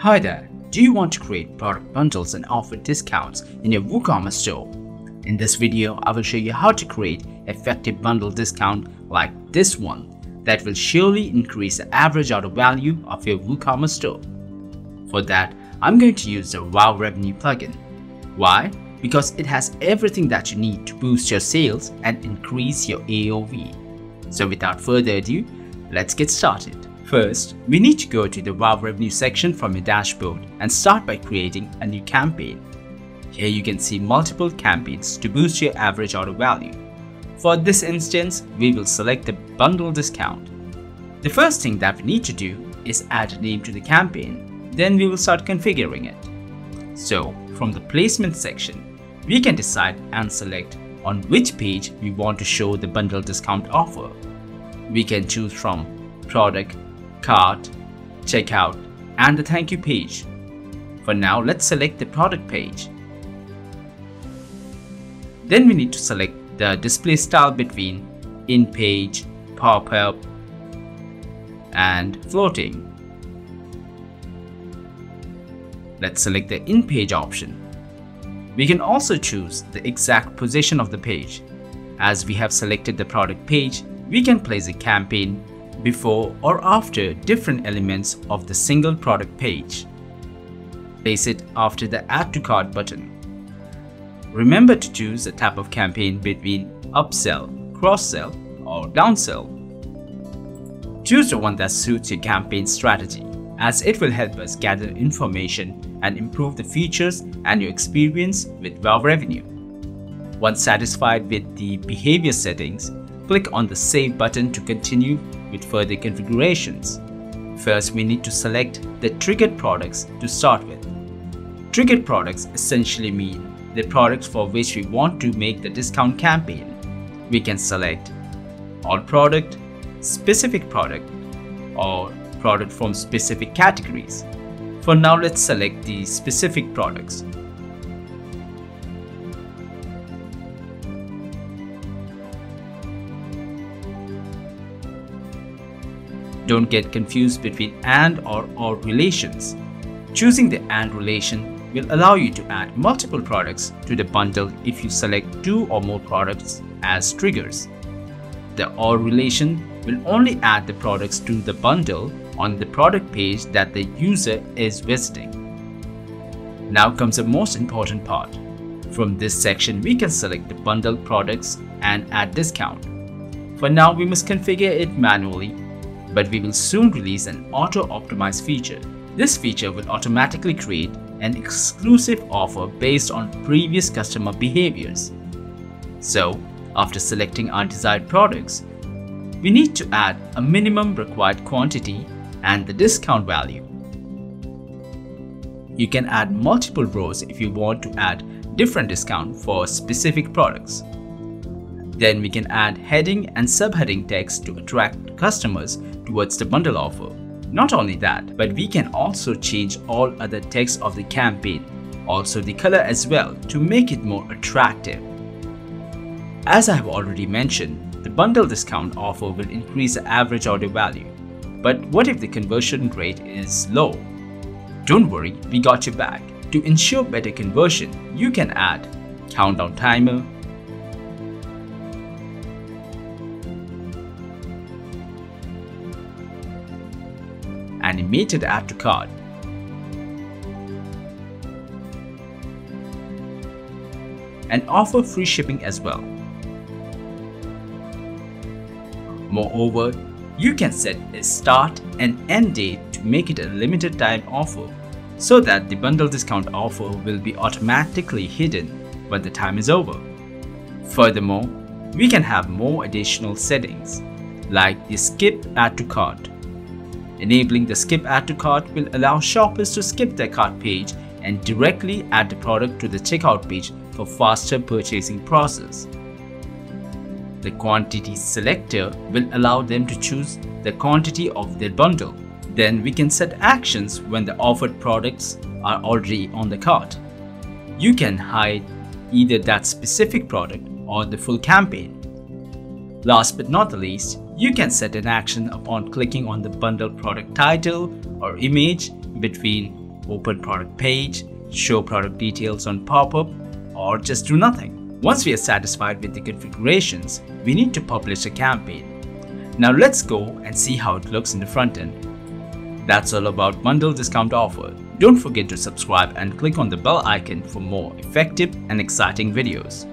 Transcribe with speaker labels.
Speaker 1: Hi there, do you want to create product bundles and offer discounts in your WooCommerce store? In this video, I will show you how to create effective bundle discount like this one that will surely increase the average order value of your WooCommerce store. For that, I'm going to use the WowRevenue plugin. Why? Because it has everything that you need to boost your sales and increase your AOV. So without further ado, let's get started. First, we need to go to the WowRevenue section from your dashboard and start by creating a new campaign. Here you can see multiple campaigns to boost your average order value. For this instance, we will select the bundle discount. The first thing that we need to do is add a name to the campaign, then we will start configuring it. So, from the placement section, we can decide and select on which page we want to show the bundle discount offer. We can choose from product, cart, checkout, and the thank you page. For now, let's select the product page. Then we need to select the display style between in-page, pop-up, and floating. Let's select the in-page option. We can also choose the exact position of the page. As we have selected the product page, we can place a campaign before or after different elements of the single product page. Place it after the Add to Cart button. Remember to choose a type of campaign between upsell, cross-sell, or downsell. Choose the one that suits your campaign strategy as it will help us gather information and improve the features and your experience with WowRevenue. Once satisfied with the behavior settings, click on the Save button to continue with further configurations. First, we need to select the triggered products to start with. Triggered products essentially mean the products for which we want to make the discount campaign. We can select all product, specific product, or product from specific categories. For now, let's select the specific products. Don't get confused between AND or OR relations. Choosing the AND relation will allow you to add multiple products to the bundle if you select two or more products as triggers. The OR relation will only add the products to the bundle on the product page that the user is visiting. Now comes the most important part. From this section, we can select the bundle products and add discount. For now, we must configure it manually, but we will soon release an auto-optimize feature. This feature will automatically create an exclusive offer based on previous customer behaviors. So, after selecting our desired products, we need to add a minimum required quantity and the discount value. You can add multiple rows if you want to add different discount for specific products. Then we can add heading and subheading text to attract customers towards the bundle offer. Not only that, but we can also change all other text of the campaign, also the color as well to make it more attractive. As I have already mentioned, the bundle discount offer will increase the average order value. But what if the conversion rate is low? Don't worry, we got your back. To ensure better conversion, you can add countdown timer, animated add to cart. and offer free shipping as well. Moreover, you can set a start and end date to make it a limited time offer so that the bundle discount offer will be automatically hidden when the time is over. Furthermore, we can have more additional settings like the skip add to cart Enabling the skip add to cart will allow shoppers to skip their cart page and directly add the product to the checkout page for faster purchasing process. The quantity selector will allow them to choose the quantity of their bundle. Then we can set actions when the offered products are already on the cart. You can hide either that specific product or the full campaign. Last but not the least, you can set an action upon clicking on the bundle product title or image between open product page, show product details on pop-up, or just do nothing. Once we are satisfied with the configurations, we need to publish a campaign. Now let's go and see how it looks in the front end. That's all about bundle discount offer. Don't forget to subscribe and click on the bell icon for more effective and exciting videos.